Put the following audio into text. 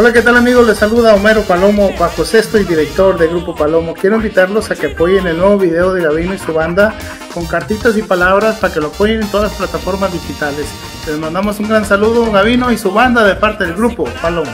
Hola, ¿qué tal amigos? Les saluda Homero Palomo, bajo sexto y director de Grupo Palomo. Quiero invitarlos a que apoyen el nuevo video de Gabino y su banda con cartitas y palabras para que lo apoyen en todas las plataformas digitales. Les mandamos un gran saludo, Gabino y su banda de parte del Grupo Palomo.